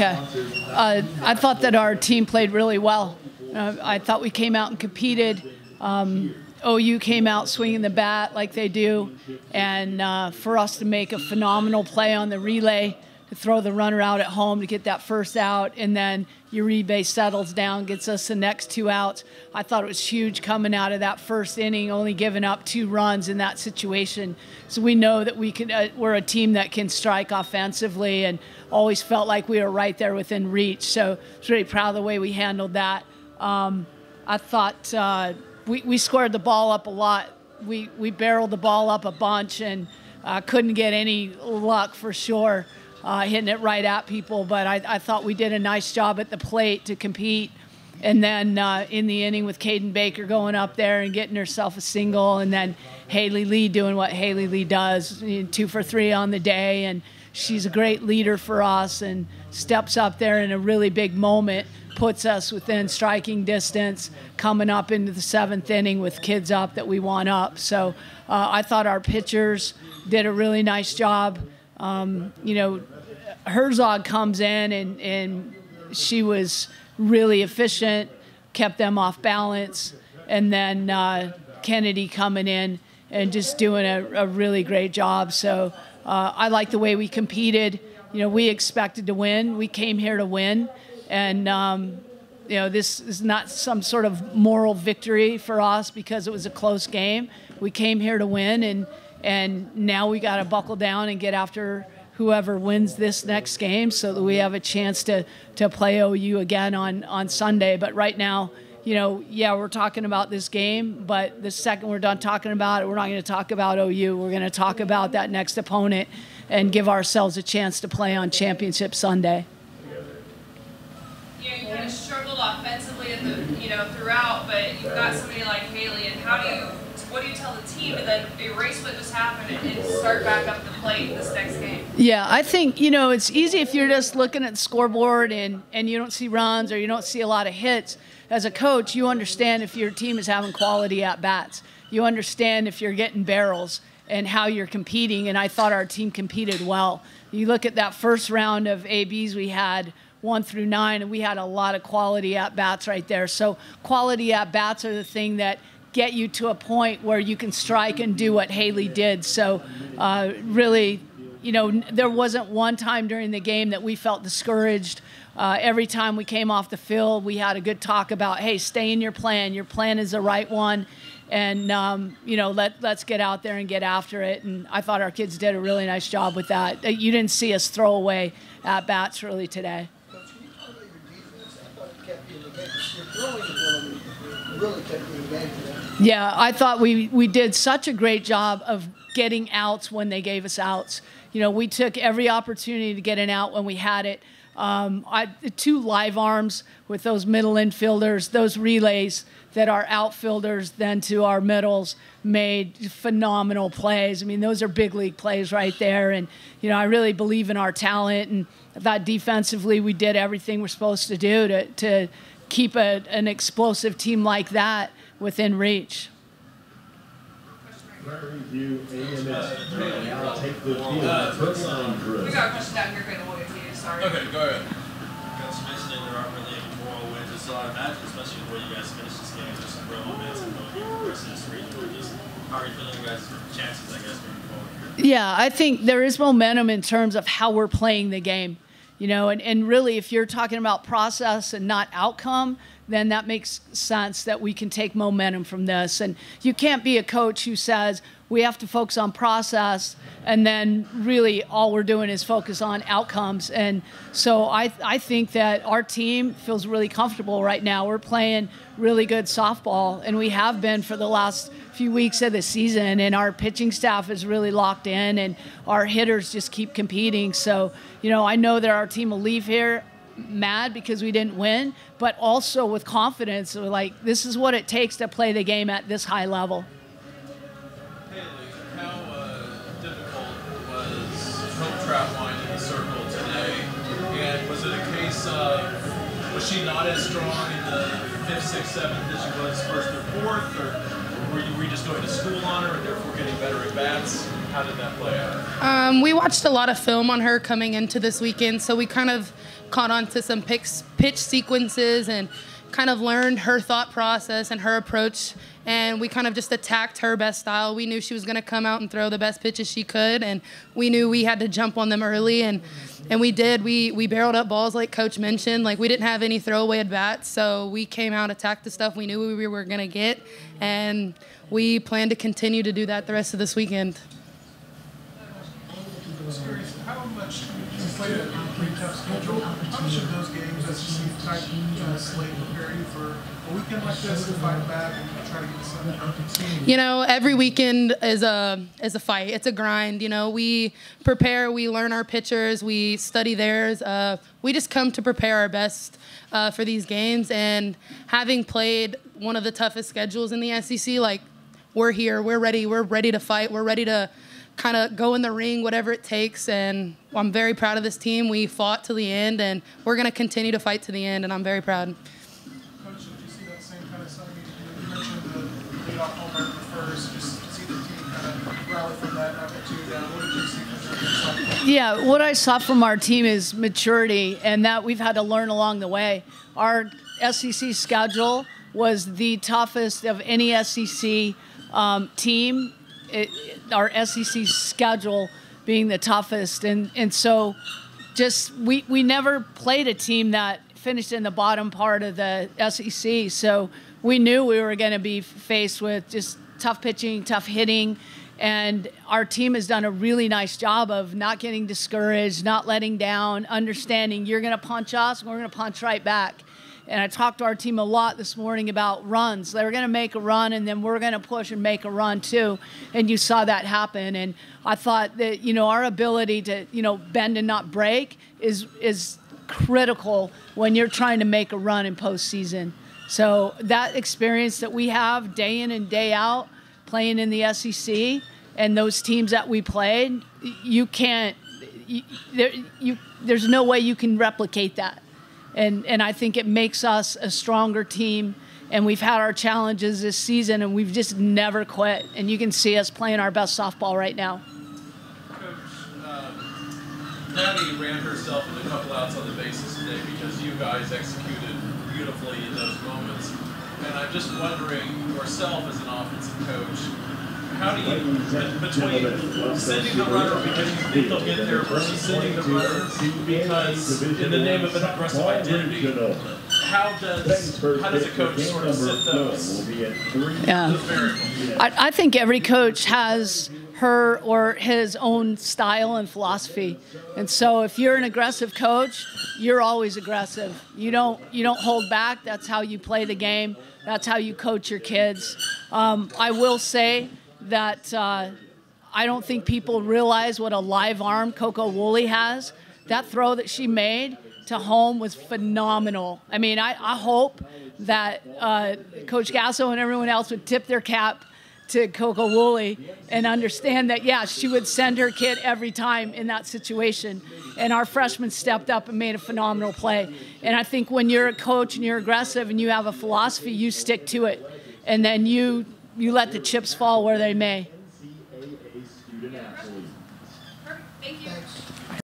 Uh, I thought that our team played really well. Uh, I thought we came out and competed. Um, OU came out swinging the bat like they do, and uh, for us to make a phenomenal play on the relay, throw the runner out at home to get that first out, and then Uribe settles down, gets us the next two outs. I thought it was huge coming out of that first inning, only giving up two runs in that situation. So we know that we can. Uh, we're a team that can strike offensively, and always felt like we were right there within reach. So I was really proud of the way we handled that. Um, I thought uh, we, we squared the ball up a lot. We we barreled the ball up a bunch and uh, couldn't get any luck for sure uh, hitting it right at people. But I, I, thought we did a nice job at the plate to compete. And then uh, in the inning with Caden Baker going up there and getting herself a single, and then Haley Lee doing what Haley Lee does, two for three on the day, and she's a great leader for us and steps up there in a really big moment, puts us within striking distance, coming up into the seventh inning with kids up that we want up. So uh, I thought our pitchers did a really nice job. Um, you know, Herzog comes in and, and she was really efficient, kept them off balance, and then uh, Kennedy coming in and just doing a, a really great job. So uh, I like the way we competed. You know, we expected to win. We came here to win, and um, you know, this is not some sort of moral victory for us because it was a close game. We came here to win, and and now we got to buckle down and get after whoever wins this next game so that we have a chance to to play OU again on on Sunday. But right now, you know, yeah, we're talking about this game, but the second we're done talking about it, we're not going to talk about OU. We're going to talk about that next opponent and give ourselves a chance to play on Championship Sunday. Yeah, you kind of struggled offensively at the, you know, throughout, but you've got somebody like Haley, and how do you what do you tell the team to then erase what just happened and start back up the plate this next game? Yeah, I think, you know, it's easy if you're just looking at the scoreboard and, and you don't see runs or you don't see a lot of hits. As a coach, you understand if your team is having quality at bats. You understand if you're getting barrels and how you're competing. And I thought our team competed well. You look at that first round of ABs we had one through nine, and we had a lot of quality at bats right there. So quality at bats are the thing that get you to a point where you can strike and do what Haley did. So, uh, really, you know, there wasn't one time during the game that we felt discouraged. Uh, every time we came off the field, we had a good talk about, hey, stay in your plan. Your plan is the right one, and um, you know, let let's get out there and get after it. And I thought our kids did a really nice job with that. Uh, you didn't see us throw away at bats really today Yeah, I thought we, we did such a great job of getting outs when they gave us outs. You know, we took every opportunity to get an out when we had it. Um, I, the two live arms with those middle infielders, those relays that our outfielders then to our middles made phenomenal plays. I mean, those are big league plays right there. And, you know, I really believe in our talent. And I thought defensively we did everything we're supposed to do to, to keep a, an explosive team like that within reach. We got a question down here, going to you. Sorry. Okay, go ahead. Coach mentioning there aren't really moral wins, so I imagine, especially where you guys finished this game, there's some real momentum going the rest of this region. Just how are you feeling, you guys' chances, I guess, moving forward? Yeah, I think there is momentum in terms of how we're playing the game you know and, and really if you're talking about process and not outcome then that makes sense that we can take momentum from this. And you can't be a coach who says we have to focus on process and then really all we're doing is focus on outcomes. And so I, I think that our team feels really comfortable right now. We're playing really good softball and we have been for the last few weeks of the season, and our pitching staff is really locked in, and our hitters just keep competing. So, you know, I know that our team will leave here mad because we didn't win, but also with confidence. So like, this is what it takes to play the game at this high level. Haley, how uh, difficult was Hope Trautwein in the circle today? And was it a case of was she not as strong in the fifth, sixth, seventh as she was first or fourth, or were you, were you just going to school on her and therefore getting better at bats? how did that play out? Um, we watched a lot of film on her coming into this weekend, so we kind of caught on to some pitch, pitch sequences and kind of learned her thought process and her approach. And we kind of just attacked her best style. We knew she was going to come out and throw the best pitches she could, and we knew we had to jump on them early, and and we did. We we barreled up balls like Coach mentioned. Like we didn't have any throwaway at bats, so we came out, attacked the stuff we knew we were going to get, and we plan to continue to do that the rest of this weekend. How much you played a pretty tough schedule? How much of those games, SEC type uh, slate, prepare you for a weekend like this to fight back and try to get the? You know, every weekend is a is a fight. It's a grind. You know, we prepare, we learn our pitchers, we study theirs. Uh, we just come to prepare our best uh, for these games. And having played one of the toughest schedules in the SEC, like we're here, we're ready, we're ready to fight, we're ready to kind of go in the ring, whatever it takes. And I'm very proud of this team. We fought to the end, and we're going to continue to fight to the end. And I'm very proud. Coach, did you see that same kind of side? You mentioned the leadoff home run first. Just see the team kind of rally from that, not get down. What did you see? Yeah, what I saw from our team is maturity, and that we've had to learn along the way. Our SEC schedule was the toughest of any SEC um, team. It, our SEC schedule being the toughest, and and so just we we never played a team that finished in the bottom part of the SEC, so we knew we were going to be faced with just tough pitching, tough hitting. And our team has done a really nice job of not getting discouraged, not letting down, understanding you're going to punch us, and we're going to punch right back. And I talked to our team a lot this morning about runs. They're going to make a run, and then we're going to push and make a run too. And you saw that happen. And I thought that you know our ability to you know bend and not break is is critical when you're trying to make a run in postseason. So that experience that we have day in and day out playing in the SEC and those teams that we played, you can't. You, there, you, there's no way you can replicate that and and I think it makes us a stronger team. And we've had our challenges this season, and we've just never quit. And you can see us playing our best softball right now. Coach, um, Natty ran herself with a couple outs on the bases today because you guys executed beautifully in those moments. And I'm just wondering, yourself as an offensive coach, how do you, between sending the runner because you think they'll get there versus sending the runner because in the name of an aggressive identity, how does how does a coach sort of set those, Yeah. those? I, I think every coach has her or his own style and philosophy. And so if you're an aggressive coach, you're always aggressive. You don't you don't hold back. That's how you play the game. That's how you coach your kids. Um, I will say that uh, I don't think people realize what a live arm Coco Woolley has. That throw that she made to home was phenomenal. I mean, I, I hope that uh, Coach Gasso and everyone else would tip their cap to Coco Woolley and understand that, yeah, she would send her kid every time in that situation. And our freshmen stepped up and made a phenomenal play. And I think when you're a coach and you're aggressive and you have a philosophy, you stick to it. And then you you let the chips fall where they may.